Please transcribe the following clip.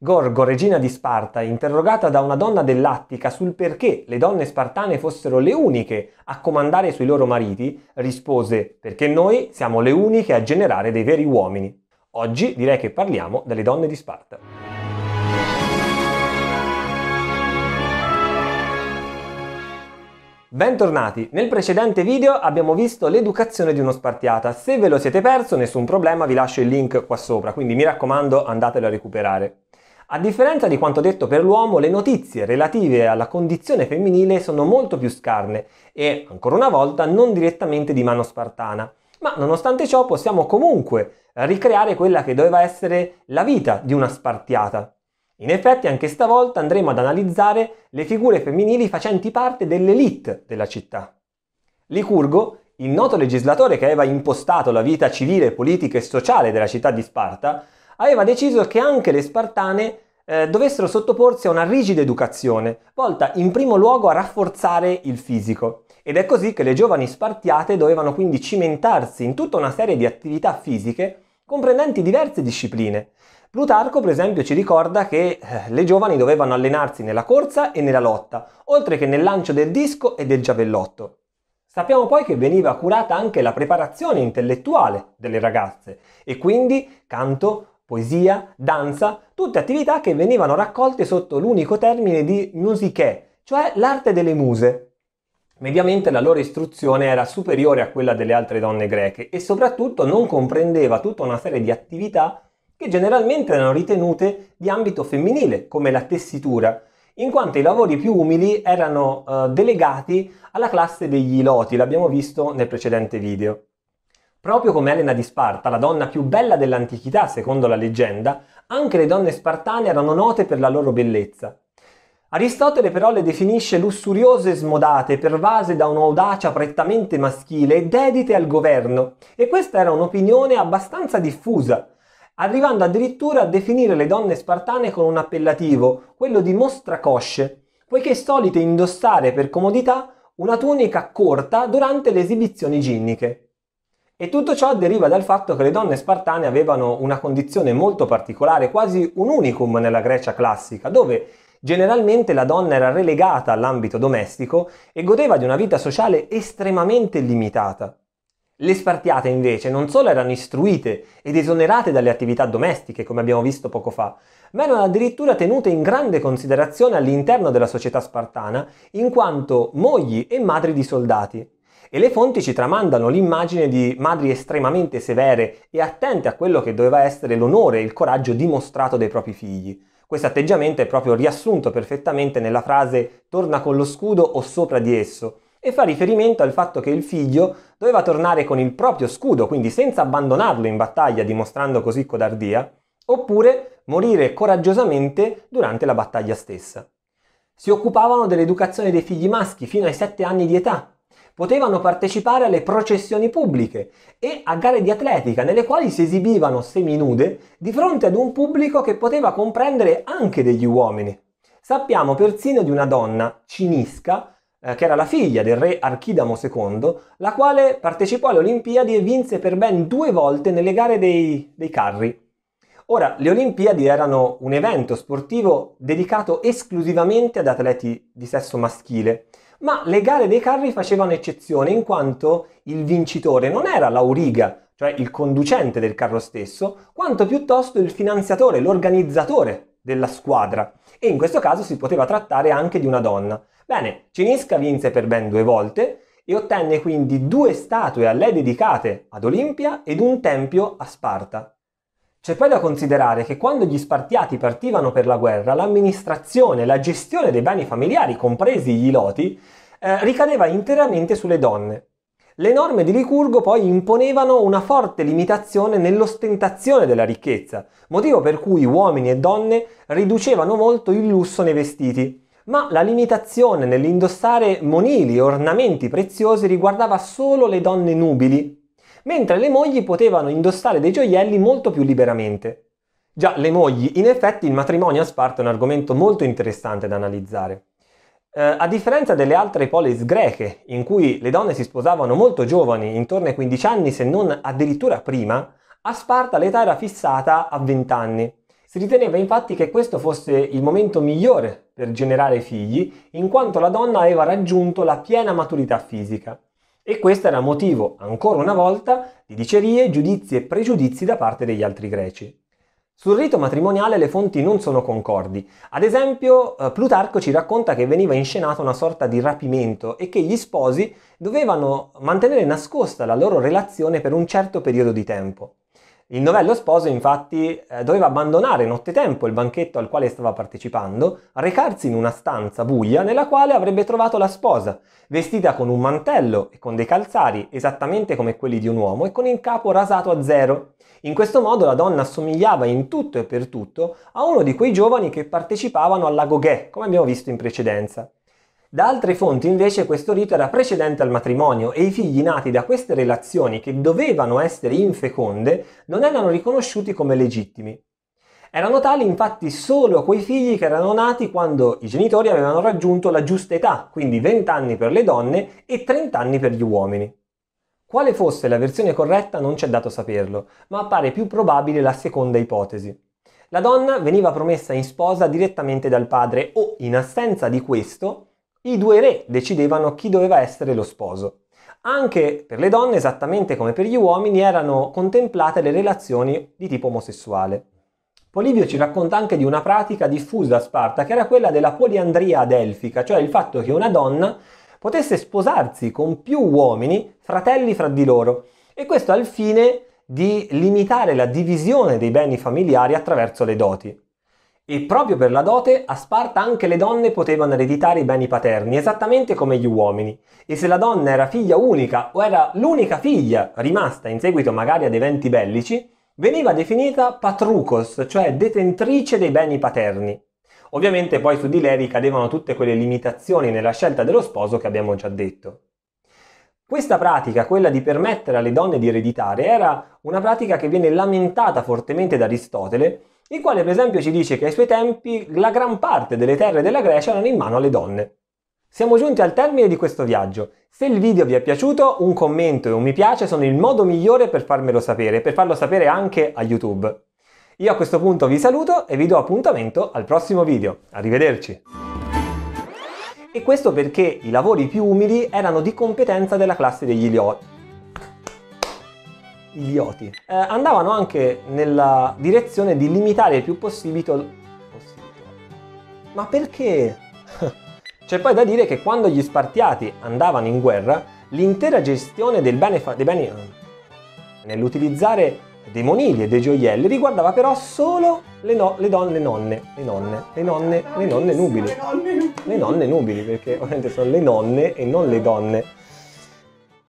Gorgo, regina di Sparta, interrogata da una donna dell'Attica sul perché le donne spartane fossero le uniche a comandare sui loro mariti, rispose perché noi siamo le uniche a generare dei veri uomini. Oggi direi che parliamo delle donne di Sparta. Bentornati! Nel precedente video abbiamo visto l'educazione di uno Spartiata. Se ve lo siete perso, nessun problema, vi lascio il link qua sopra, quindi mi raccomando andatelo a recuperare. A differenza di quanto detto per l'uomo, le notizie relative alla condizione femminile sono molto più scarne e, ancora una volta, non direttamente di mano spartana. Ma nonostante ciò possiamo comunque ricreare quella che doveva essere la vita di una spartiata. In effetti anche stavolta andremo ad analizzare le figure femminili facenti parte dell'elite della città. Licurgo, il noto legislatore che aveva impostato la vita civile, politica e sociale della città di Sparta, aveva deciso che anche le spartane eh, dovessero sottoporsi a una rigida educazione, volta in primo luogo a rafforzare il fisico. Ed è così che le giovani spartiate dovevano quindi cimentarsi in tutta una serie di attività fisiche comprendenti diverse discipline. Plutarco, per esempio, ci ricorda che eh, le giovani dovevano allenarsi nella corsa e nella lotta, oltre che nel lancio del disco e del giavellotto. Sappiamo poi che veniva curata anche la preparazione intellettuale delle ragazze e quindi canto, poesia, danza, tutte attività che venivano raccolte sotto l'unico termine di musiche, cioè l'arte delle muse. Mediamente la loro istruzione era superiore a quella delle altre donne greche e soprattutto non comprendeva tutta una serie di attività che generalmente erano ritenute di ambito femminile, come la tessitura, in quanto i lavori più umili erano uh, delegati alla classe degli iloti, l'abbiamo visto nel precedente video. Proprio come Elena di Sparta, la donna più bella dell'antichità secondo la leggenda, anche le donne spartane erano note per la loro bellezza. Aristotele però le definisce lussuriose e smodate, pervase da un'audacia prettamente maschile e dedite al governo, e questa era un'opinione abbastanza diffusa, arrivando addirittura a definire le donne spartane con un appellativo, quello di mostracosce, poiché solite indossare per comodità una tunica corta durante le esibizioni ginniche. E tutto ciò deriva dal fatto che le donne spartane avevano una condizione molto particolare, quasi un unicum nella Grecia classica, dove generalmente la donna era relegata all'ambito domestico e godeva di una vita sociale estremamente limitata. Le spartiate invece non solo erano istruite ed esonerate dalle attività domestiche, come abbiamo visto poco fa, ma erano addirittura tenute in grande considerazione all'interno della società spartana in quanto mogli e madri di soldati e le fonti ci tramandano l'immagine di madri estremamente severe e attente a quello che doveva essere l'onore e il coraggio dimostrato dai propri figli. Questo atteggiamento è proprio riassunto perfettamente nella frase torna con lo scudo o sopra di esso e fa riferimento al fatto che il figlio doveva tornare con il proprio scudo, quindi senza abbandonarlo in battaglia dimostrando così codardia, oppure morire coraggiosamente durante la battaglia stessa. Si occupavano dell'educazione dei figli maschi fino ai 7 anni di età, potevano partecipare alle processioni pubbliche e a gare di atletica nelle quali si esibivano seminude di fronte ad un pubblico che poteva comprendere anche degli uomini. Sappiamo persino di una donna, Cinisca, eh, che era la figlia del re Archidamo II, la quale partecipò alle Olimpiadi e vinse per ben due volte nelle gare dei, dei carri. Ora, le Olimpiadi erano un evento sportivo dedicato esclusivamente ad atleti di sesso maschile ma le gare dei carri facevano eccezione in quanto il vincitore non era l'auriga, cioè il conducente del carro stesso, quanto piuttosto il finanziatore, l'organizzatore della squadra. E in questo caso si poteva trattare anche di una donna. Bene, Cinisca vinse per ben due volte e ottenne quindi due statue a lei dedicate ad Olimpia ed un tempio a Sparta. C'è poi da considerare che quando gli Spartiati partivano per la guerra, l'amministrazione la gestione dei beni familiari, compresi gli loti, eh, ricadeva interamente sulle donne. Le norme di Licurgo poi imponevano una forte limitazione nell'ostentazione della ricchezza, motivo per cui uomini e donne riducevano molto il lusso nei vestiti, ma la limitazione nell'indossare monili e ornamenti preziosi riguardava solo le donne nubili, mentre le mogli potevano indossare dei gioielli molto più liberamente. Già, le mogli, in effetti il matrimonio a Sparta è un argomento molto interessante da analizzare. Eh, a differenza delle altre polis greche, in cui le donne si sposavano molto giovani, intorno ai 15 anni se non addirittura prima, a Sparta l'età era fissata a 20 anni Si riteneva infatti che questo fosse il momento migliore per generare figli, in quanto la donna aveva raggiunto la piena maturità fisica. E questo era motivo, ancora una volta, di dicerie, giudizi e pregiudizi da parte degli altri greci. Sul rito matrimoniale le fonti non sono concordi. Ad esempio, eh, Plutarco ci racconta che veniva inscenata una sorta di rapimento e che gli sposi dovevano mantenere nascosta la loro relazione per un certo periodo di tempo. Il novello sposo infatti eh, doveva abbandonare nottetempo il banchetto al quale stava partecipando, recarsi in una stanza buia nella quale avrebbe trovato la sposa, vestita con un mantello e con dei calzari esattamente come quelli di un uomo e con il capo rasato a zero. In questo modo la donna assomigliava in tutto e per tutto a uno di quei giovani che partecipavano alla Goghe, come abbiamo visto in precedenza. Da altre fonti invece questo rito era precedente al matrimonio e i figli nati da queste relazioni che dovevano essere infeconde non erano riconosciuti come legittimi. Erano tali infatti solo quei figli che erano nati quando i genitori avevano raggiunto la giusta età, quindi 20 anni per le donne e 30 anni per gli uomini. Quale fosse la versione corretta non c'è dato saperlo, ma appare più probabile la seconda ipotesi. La donna veniva promessa in sposa direttamente dal padre o, in assenza di questo, i due re decidevano chi doveva essere lo sposo. Anche per le donne, esattamente come per gli uomini, erano contemplate le relazioni di tipo omosessuale. Polibio ci racconta anche di una pratica diffusa a Sparta, che era quella della poliandria adelfica, cioè il fatto che una donna potesse sposarsi con più uomini, fratelli fra di loro, e questo al fine di limitare la divisione dei beni familiari attraverso le doti. E proprio per la dote a Sparta anche le donne potevano ereditare i beni paterni, esattamente come gli uomini. E se la donna era figlia unica o era l'unica figlia rimasta in seguito magari ad eventi bellici, veniva definita patrucos, cioè detentrice dei beni paterni. Ovviamente poi su di lei ricadevano tutte quelle limitazioni nella scelta dello sposo che abbiamo già detto. Questa pratica, quella di permettere alle donne di ereditare, era una pratica che viene lamentata fortemente da Aristotele il quale per esempio ci dice che ai suoi tempi la gran parte delle terre della Grecia erano in mano alle donne. Siamo giunti al termine di questo viaggio. Se il video vi è piaciuto, un commento e un mi piace sono il modo migliore per farmelo sapere, per farlo sapere anche a YouTube. Io a questo punto vi saluto e vi do appuntamento al prossimo video. Arrivederci! E questo perché i lavori più umili erano di competenza della classe degli Ilioti idioti, eh, andavano anche nella direzione di limitare il più possibile... Ma perché? C'è poi da dire che quando gli Spartiati andavano in guerra, l'intera gestione del bene fa- dei beni nell'utilizzare dei monili e dei gioielli riguardava però solo le, no- le donne nonne, le nonne, le nonne, le nonne nubili. Le nonne nubili, perché ovviamente sono le nonne e non le donne.